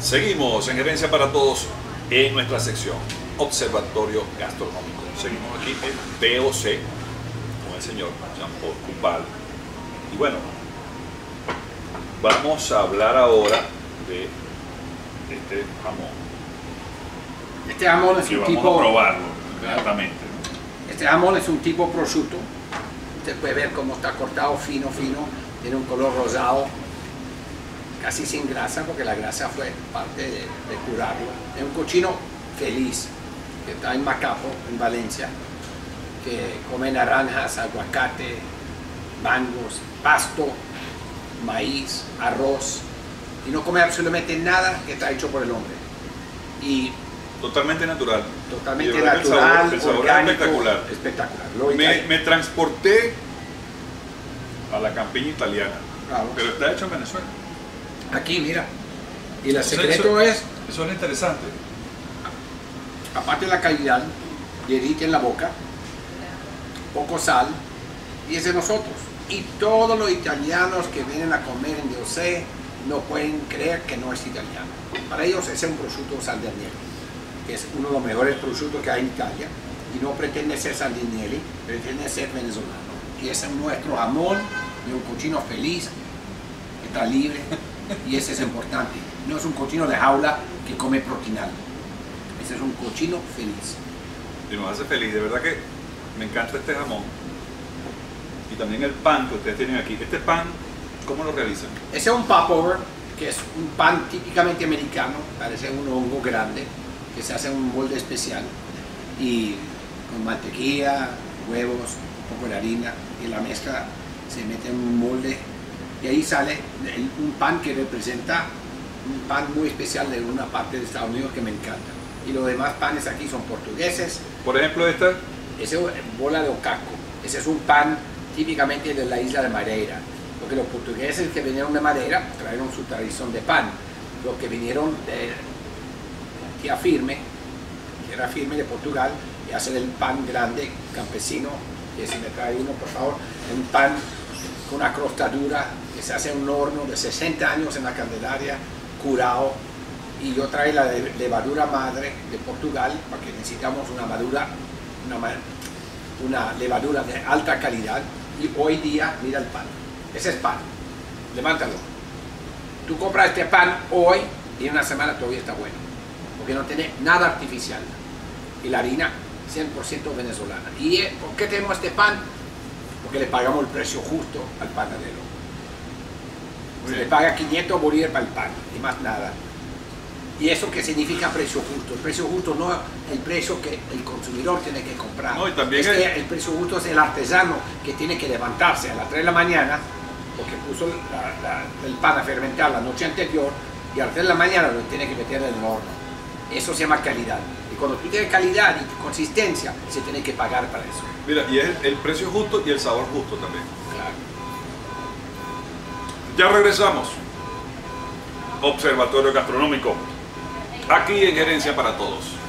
Seguimos en Gerencia para Todos en nuestra sección Observatorio Gastronómico. Seguimos aquí en BOC con el señor Jean-Paul Cupal. Y bueno, vamos a hablar ahora de este jamón. Este jamón es Que un vamos tipo. a probarlo inmediatamente. Este jamón es un tipo prosciutto. Usted puede ver cómo está cortado fino, fino. Tiene un color rosado, casi sin grasa, porque la grasa fue parte de, de curarlo. Es un cochino feliz, que está en Macapo, en Valencia, que come naranjas, aguacate, mangos, pasto, maíz, arroz, y no come absolutamente nada que está hecho por el hombre. Y Totalmente natural. totalmente el sabor- natural, el sabor es espectacular. espectacular. Me, me transporté a la campiña italiana, claro. pero está hecho en Venezuela. Aquí, mira. Y el Eso- secreto es, Eso es interesante. aparte de la calidad, dedita en la boca, poco sal, y es de nosotros. Y todos los italianos que vienen a comer en DOC no pueden creer que no es italiano. Para ellos es un prosciutto Sandinielli, que es uno de los mejores prosciuttos que hay en Italia, y no pretende ser Sandinielli, pretende ser venezolano. Y ese es nuestro jamón de un cochino feliz, que está libre, y ese es importante. No es un cochino de jaula que come proteínal. Ese es un cochino feliz. Y nos hace feliz. De verdad que me encanta este jamón. Y también el pan que ustedes tienen aquí. Este pan, ¿cómo lo realizan? Ese es un popover, que es un pan típicamente americano, parece un hongo grande, que se hace en un molde especial, y con mantequilla, huevos, un poco de harina, y la mezcla se mete en un molde, y ahí sale un pan que representa un pan muy especial de una parte de Estados Unidos que me encanta. Y los demás panes aquí son portugueses, Por ejemplo, esta, ese es bola de ocaco. Ese es un pan típicamente de la isla de Madeira. Porque los portugueses que vinieron de Madeira trajeron su tradición de pan. Los que vinieron de tierra firme, tierra firme de Portugal, y hacen el pan grande campesino, que si me trae uno por favor, un pan con una crostadura que se hace en un horno de 60 años en la Candelaria, curado, y yo trae la levadura madre de Portugal, porque necesitamos una madura, una, una levadura de alta calidad, y hoy día, mira el pan, ese es pan, levántalo. Tú compras este pan hoy y en una semana todavía está bueno, porque no tiene nada artificial, y la harina 100% venezolana. ¿Y eh, por qué tenemos este pan? Porque le pagamos el precio justo al panadero. Se le paga 500 bolívares para el pan y más nada. ¿Y eso qué significa precio justo? El precio justo no es el precio que el consumidor tiene que comprar. No, y también es el- que el precio justo es el artesano que tiene que levantarse a las 3 de la mañana porque puso la- la- el pan a fermentar la noche anterior y a las 3 de la mañana lo tiene que meter en el horno. Eso se llama calidad. Y cuando tú tienes calidad y consistencia, se tiene que pagar para eso. mira, y es el precio justo y el sabor justo también. Claro. Ya regresamos. Observatorio Gastronómico. Aquí en Gerencia para Todos.